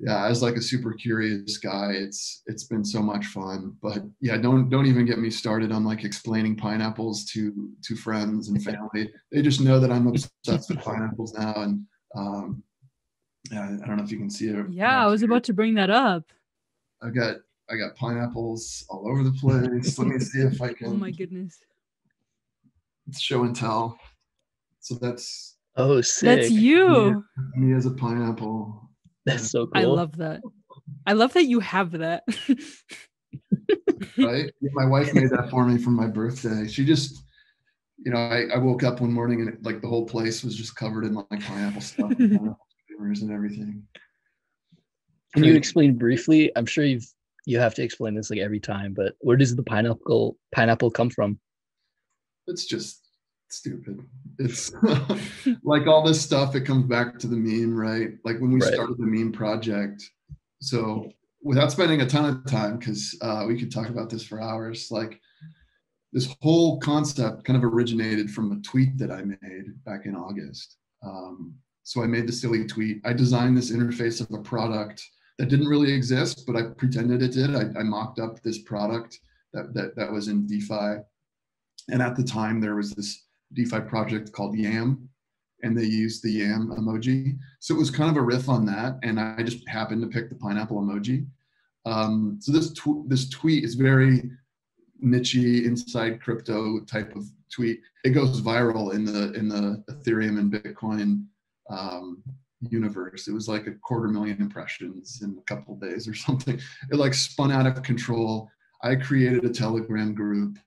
yeah, as like a super curious guy, it's it's been so much fun. But yeah, don't don't even get me started on like explaining pineapples to to friends and family. They just know that I'm obsessed with pineapples now, and um, yeah, I don't know if you can see it. Yeah, I was here. about to bring that up. I got I got pineapples all over the place. Let me see if I can. Oh my goodness! It's show and tell. So that's oh, sick. That's you. Me, me as a pineapple. That's so cool. I love that. I love that you have that. right? My wife made that for me for my birthday. She just, you know, I, I woke up one morning and it, like the whole place was just covered in like pineapple stuff and, and everything. Can you explain briefly? I'm sure you've you have to explain this like every time, but where does the pineapple pineapple come from? It's just stupid. It's like all this stuff, it comes back to the meme, right? Like when we right. started the meme project. So without spending a ton of time, because uh, we could talk about this for hours, like this whole concept kind of originated from a tweet that I made back in August. Um, so I made the silly tweet. I designed this interface of a product that didn't really exist, but I pretended it did. I, I mocked up this product that, that, that was in DeFi. And at the time, there was this DeFi project called Yam, and they used the Yam emoji. So it was kind of a riff on that, and I just happened to pick the pineapple emoji. Um, so this tw- this tweet is very niche inside crypto type of tweet. It goes viral in the in the Ethereum and Bitcoin um, universe. It was like a quarter million impressions in a couple days or something. It like spun out of control. I created a Telegram group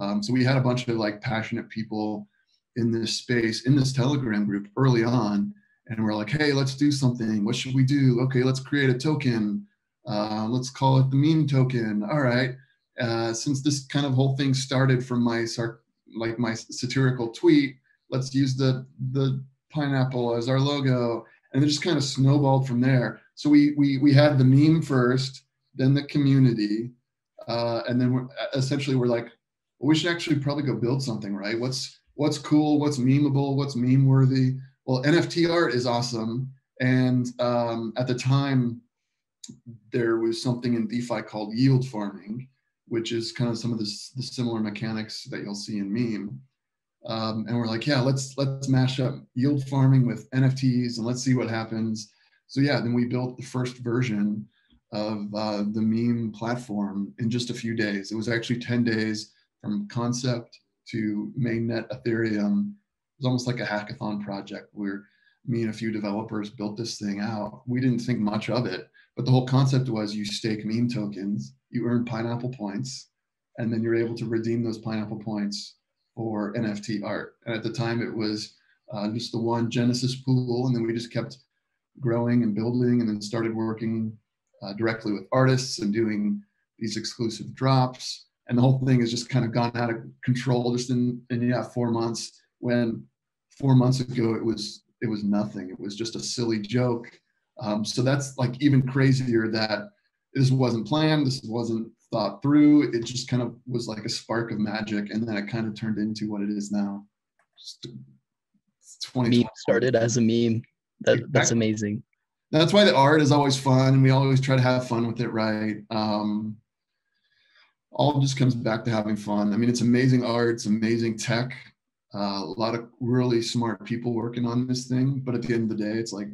um, so we had a bunch of like passionate people in this space, in this Telegram group early on. And we're like, hey, let's do something. What should we do? Okay, let's create a token. Uh, let's call it the meme token. All right. Uh, since this kind of whole thing started from my sar- like my satirical tweet, let's use the the pineapple as our logo, and it just kind of snowballed from there. So we we we had the meme first, then the community, uh, and then we're essentially we're like, we should actually probably go build something, right? What's what's cool, what's memeable, what's meme worthy. Well, NFT art is awesome, and um, at the time, there was something in DeFi called yield farming, which is kind of some of the, the similar mechanics that you'll see in meme. Um, and we're like, yeah, let's let's mash up yield farming with NFTs and let's see what happens. So yeah, then we built the first version of uh, the meme platform in just a few days. It was actually 10 days from concept to mainnet Ethereum. It was almost like a hackathon project where me and a few developers built this thing out. We didn't think much of it, but the whole concept was you stake meme tokens, you earn pineapple points, and then you're able to redeem those pineapple points for NFT art. And at the time, it was uh, just the one Genesis pool, and then we just kept growing and building, and then started working uh, directly with artists and doing these exclusive drops and the whole thing has just kind of gone out of control just in, in yeah four months when four months ago it was it was nothing. It was just a silly joke. Um, so that's like even crazier that this wasn't planned this wasn't thought through. It just kind of was like a spark of magic and then it kind of turned into what it is now. Just 20 meme started as a meme. That, that's amazing. That's why the art is always fun and we always try to have fun with it right? Um, all just comes back to having fun. I mean, it's amazing art, it's amazing tech, uh, a lot of really smart people working on this thing. But at the end of the day, it's like,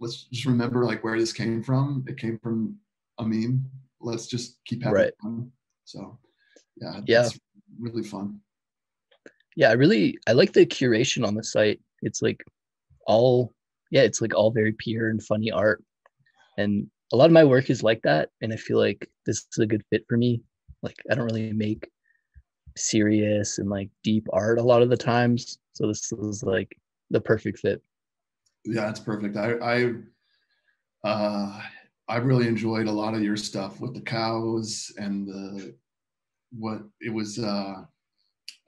let's just remember like where this came from. It came from a meme. Let's just keep having right. fun. So, yeah, yeah, it's really fun. Yeah, I really I like the curation on the site. It's like all yeah, it's like all very pure and funny art, and a lot of my work is like that. And I feel like this is a good fit for me like I don't really make serious and like deep art a lot of the times. So this is like the perfect fit. Yeah, it's perfect. I I uh I really enjoyed a lot of your stuff with the cows and the what it was uh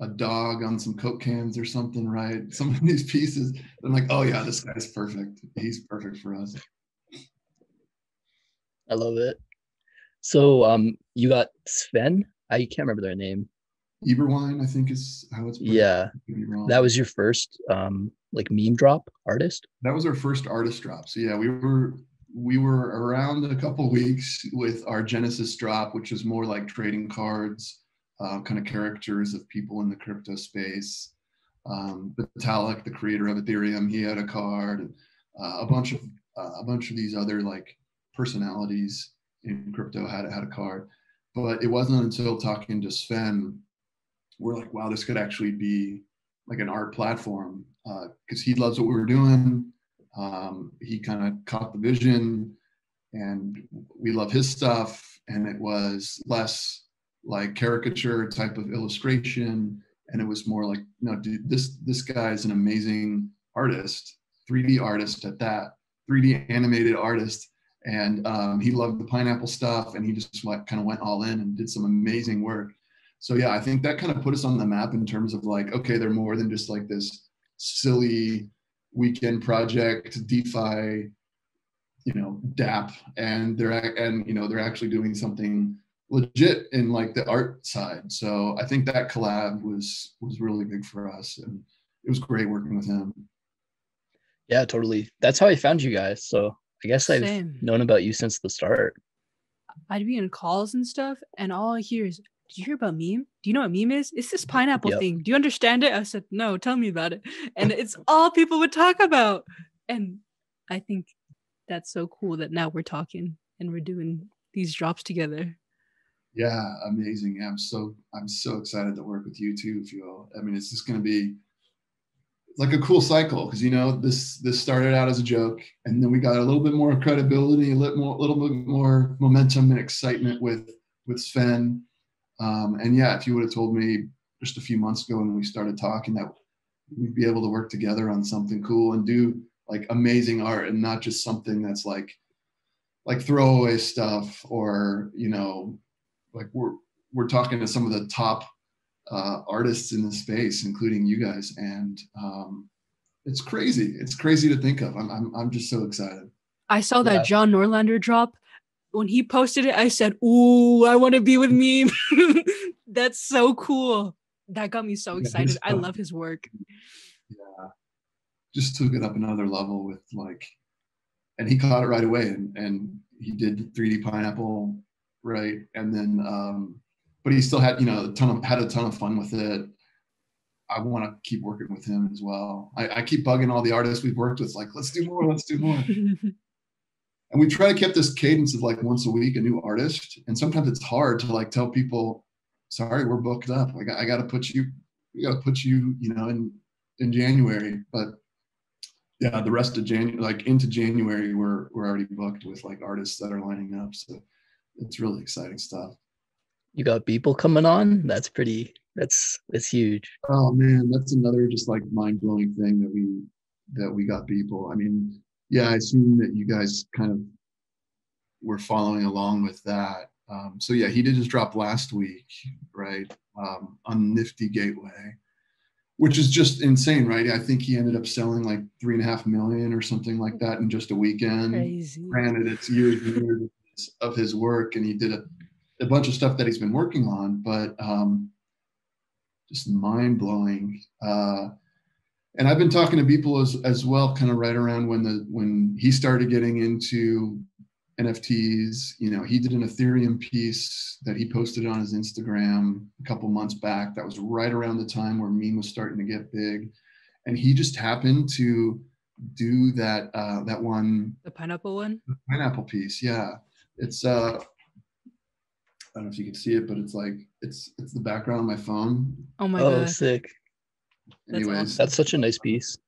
a dog on some coke cans or something, right? Some of these pieces. I'm like, oh yeah, this guy's perfect. He's perfect for us. I love it. So um, you got Sven. I can't remember their name. Eberwein, I think is how it's. Yeah, that was your first um like meme drop artist. That was our first artist drop. So yeah, we were we were around a couple weeks with our Genesis drop, which is more like trading cards, uh, kind of characters of people in the crypto space. Um, Vitalik, the creator of Ethereum, he had a card, and uh, a bunch of uh, a bunch of these other like personalities in crypto had had a card. But it wasn't until talking to Sven, we're like, wow, this could actually be like an art platform because uh, he loves what we were doing. Um, he kind of caught the vision, and we love his stuff. And it was less like caricature type of illustration, and it was more like, no, dude, this this guy is an amazing artist, 3D artist at that, 3D animated artist, and um, he loved the pineapple stuff, and he just went, kind of went all in and did some amazing work. So yeah, I think that kind of put us on the map in terms of like, okay, they're more than just like this silly weekend project, DeFi, you know, dapp and they're and you know they're actually doing something legit in like the art side. So I think that collab was was really big for us, and it was great working with him. Yeah, totally. That's how I found you guys. So I guess I've Same. known about you since the start. I'd be in calls and stuff, and all I hear is, "Did you hear about meme? Do you know what meme is? It's this pineapple yep. thing. Do you understand it?" I said, "No, tell me about it." And it's all people would talk about, and I think that's so cool that now we're talking and we're doing these drops together. Yeah, amazing. Yeah, I'm so I'm so excited to work with you too, Fewo. I mean, it's just going to be like a cool cycle because you know this this started out as a joke and then we got a little bit more credibility a little more little bit more momentum and excitement with with Sven. Um, and yeah if you would have told me just a few months ago when we started talking that we'd be able to work together on something cool and do like amazing art and not just something that's like like throwaway stuff or you know like we're we're talking to some of the top uh, artists in the space, including you guys, and um, it's crazy. It's crazy to think of. I'm I'm, I'm just so excited. I saw that yeah. Jon Noorlander drop when he posted it. I said, "Ooh, I want to be with me." That's so cool. That got me so excited. Yeah, I love his work. Yeah, just took it up another level with like, and he caught it right away, and and he did 3D pineapple right, and then um, but he still had you know a ton of had a ton of fun with it. I want to keep working with him as well. I, I, keep bugging all the artists we've worked with, like, let's do more, let's do more. and we try to keep this cadence of like once a week a new artist. And sometimes it's hard to like tell people, sorry, we're booked up. Like I got to put you, we got to put you, you know, in in January. But yeah, the rest of January, like into January, we're we're already booked with like artists that are lining up. So it's really exciting stuff you got Beeple coming on. That's pretty. That's that's huge. Oh man, that's another just like mind blowing thing that we that we got Beeple. I mean, yeah, I assume that you guys kind of were following along with that. Um, so yeah, he did just drop last week, right, um, on Nifty Gateway, which is just insane, right? I think he ended up selling like three and a half million or something like that in just a weekend. Crazy. Granted, it's years and years of his work, and he did a a bunch of stuff that he's been working on, but um, just mind blowing. Uh, and I've been talking to Beeple as as well, kind of right around when the when he started getting into NFTs. You know, he did an Ethereum piece that he posted on his Instagram a couple months back. That was right around the time where meme was starting to get big, and he just happened to do that uh, that one the pineapple one the pineapple piece yeah it's uh I don't know if you can see it, but it's like it's it's the background of my phone. Oh my oh, god. Oh, sick. Anyways, that's, awesome. that's such a nice piece.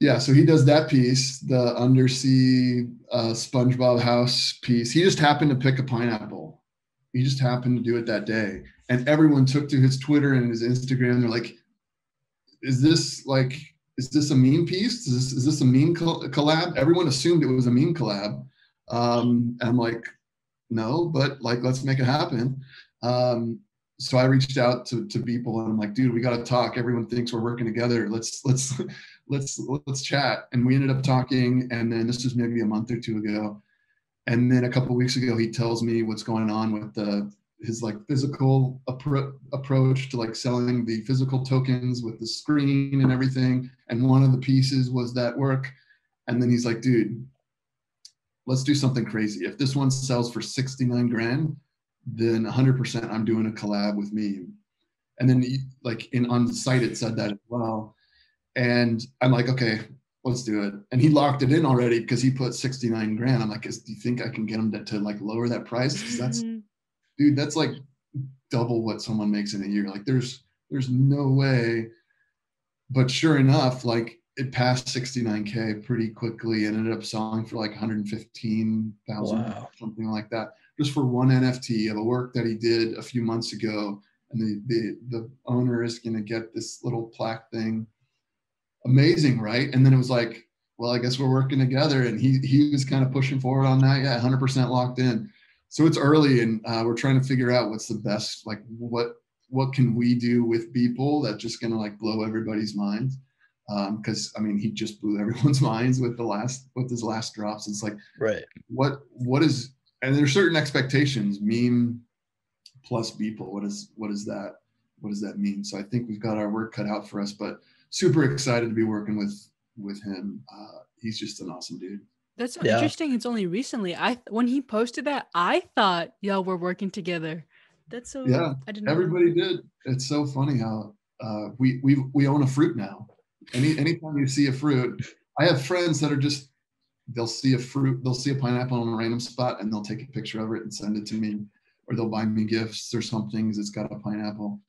Yeah, so he does that piece, the undersea uh, SpongeBob house piece. He just happened to pick a pineapple. He just happened to do it that day, and everyone took to his Twitter and his Instagram. They're like, "Is this like? Is this a meme piece? Is this, is this a meme collab?" Everyone assumed it was a meme collab. Um, and I'm like, no, but like let's make it happen. Um, so I reached out to, to Beeple and I'm like, dude, we got to talk. Everyone thinks we're working together. Let's let's let's let's chat. And we ended up talking. And then this was maybe a month or two ago. And then a couple weeks ago, he tells me what's going on with the his like physical appro- approach to like selling the physical tokens with the screen and everything. And one of the pieces was that work. And then he's like, dude, let's do something crazy. If this one sells for 69 grand, then 100% I'm doing a collab with me. And then like in on the site it said that as well. And I'm like, okay, let's do it. And he locked it in already because he put 69 grand. I'm like, do you think I can get him to, to like lower that price? Because that's mm-hmm. dude, that's like double what someone makes in a year. Like there's there's no way. But sure enough, like it passed 69k pretty quickly and ended up selling for like 115,000 wow. something like that just for one NFT of a work that he did a few months ago and the the, the owner is going to get this little plaque thing. Amazing right? And then it was like well I guess we're working together and he he was kind of pushing forward on that. Yeah 100% locked in. So it's early and uh, we're trying to figure out what's the best like what what can we do with Beeple that's just going to like blow everybody's minds because um, I mean he just blew everyone's minds with the last with his last drops. It's like right. What what is and there's certain expectations. Meme plus Beeple What is what is that? What does that mean? So I think we've got our work cut out for us, but super excited to be working with with him. Uh, he's just an awesome dude. That's yeah. interesting. It's only recently. I when he posted that, I thought y'all were working together. That's so. Yeah, I didn't. Everybody know. did. It's so funny how uh, we we we own a fruit now. Any anytime you see a fruit, I have friends that are just they'll see a fruit, they'll see a pineapple in a random spot and they'll take a picture of it and send it to me, or they'll buy me gifts or something because it's got a pineapple.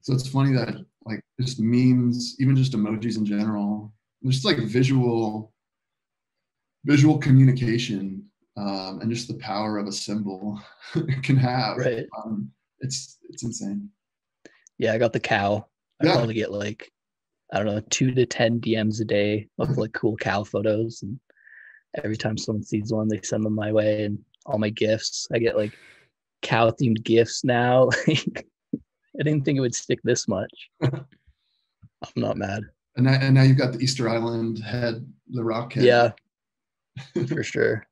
So it's funny that like just memes, even just emojis in general, just like visual visual communication um, and just the power of a symbol can have. Right. Um, it's it's insane. Yeah, I got the cow. I yeah. probably get like I don't know, two to 10 DMs a day of like cool cow photos. And every time someone sees one, they send them my way. And all my gifts, I get like cow themed gifts now. I didn't think it would stick this much. I'm not mad. And now, and now you've got the Easter Island head, the rock head. Yeah, for sure.